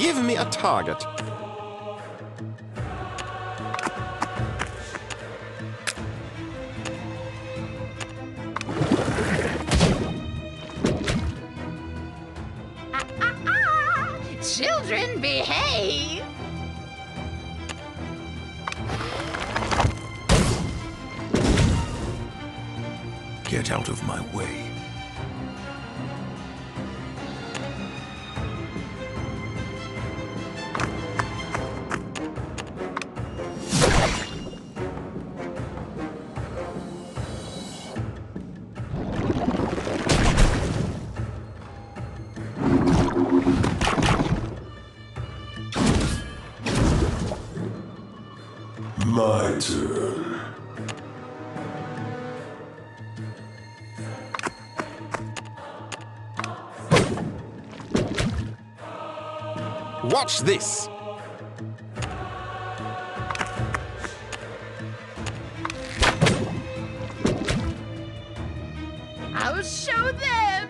Give me a target. Children, behave! Get out of my way. Watch this. I'll show them!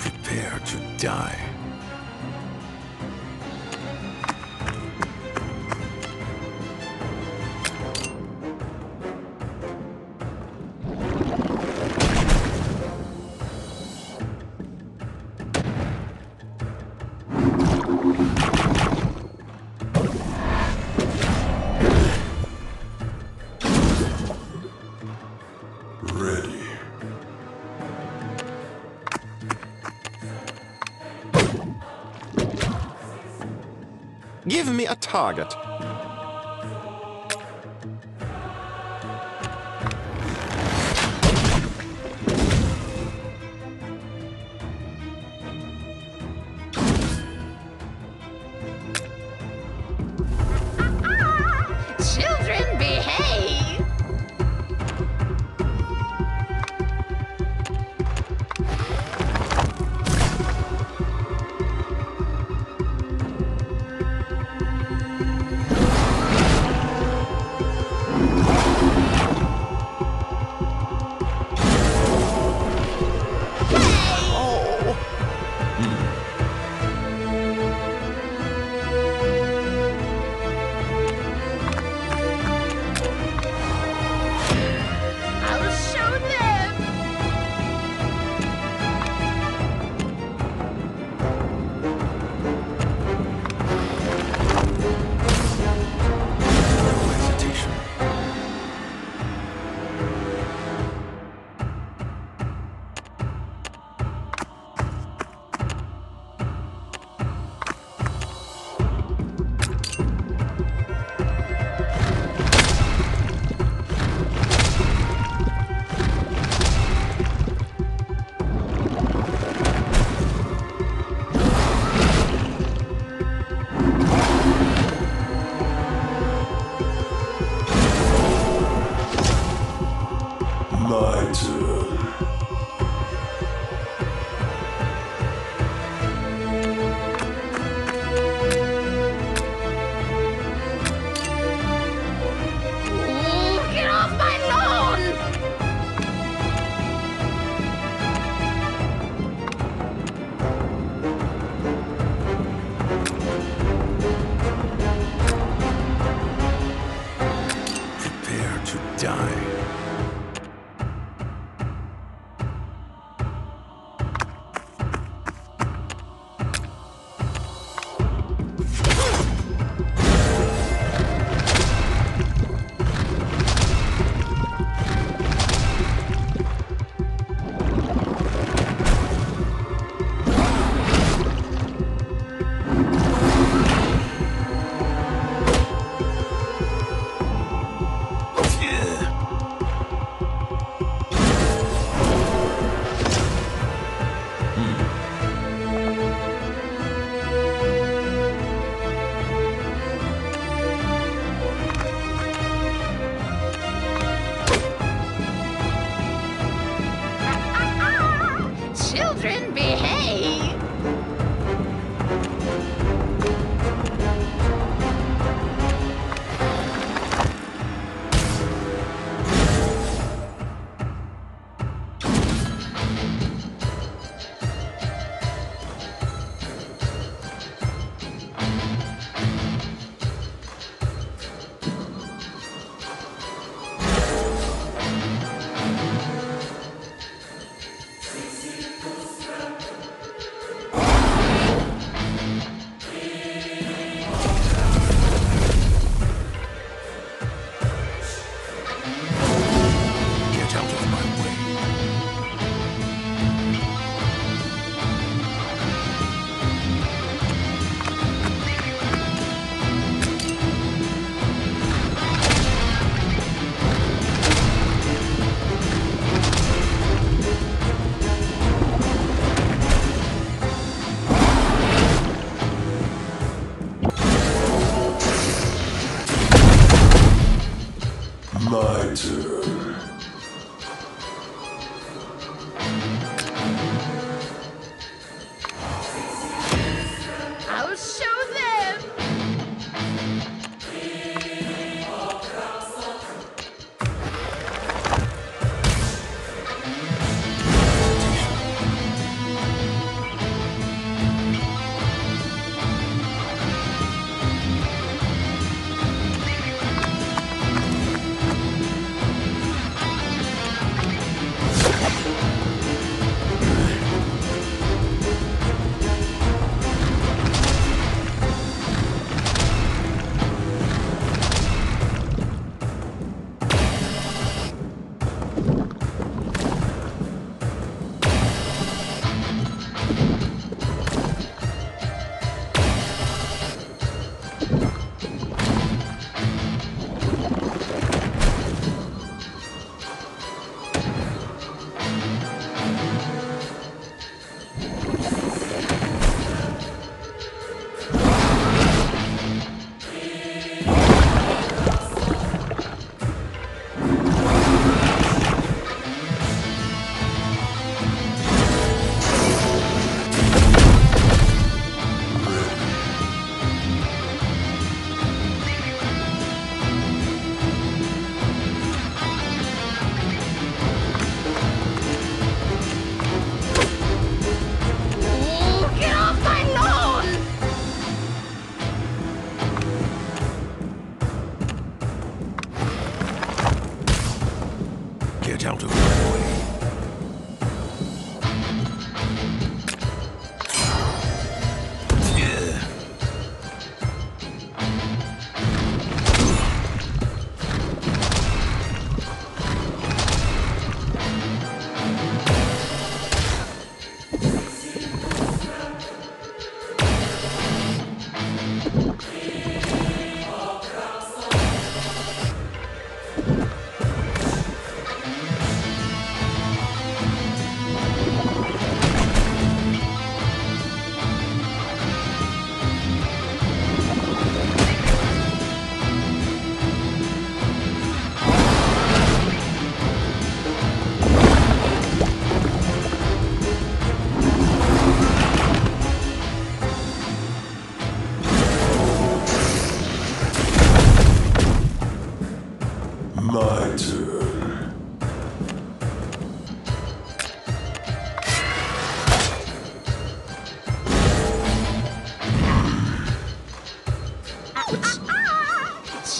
Prepare to die. Give me a target. My turn.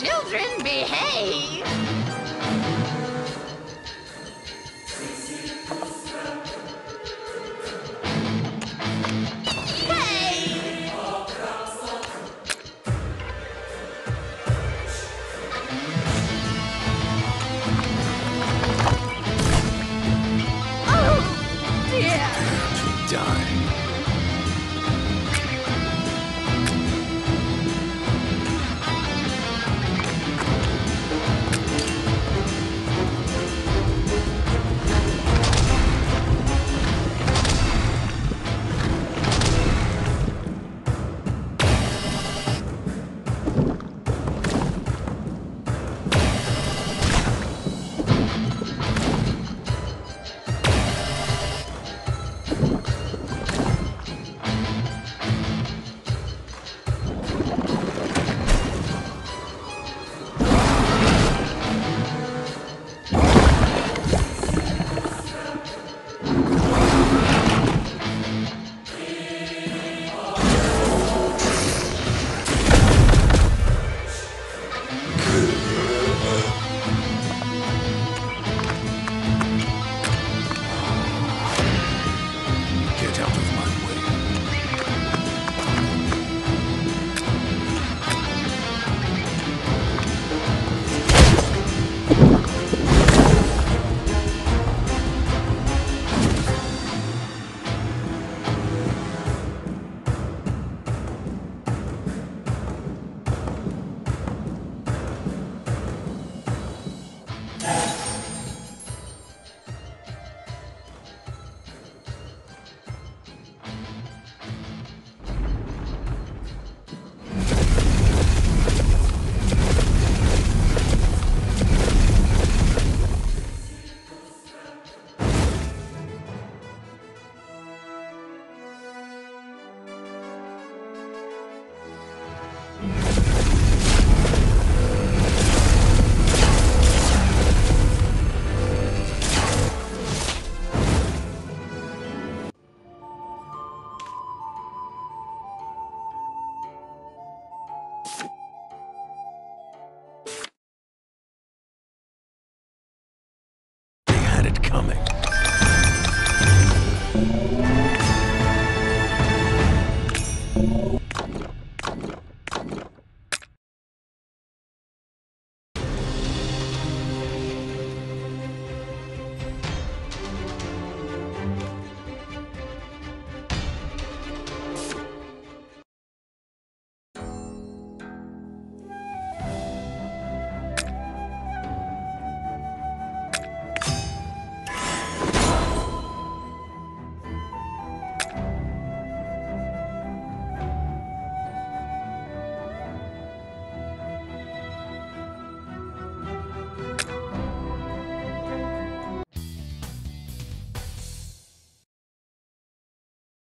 Children, behave! Coming.